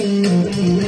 Mm-hmm.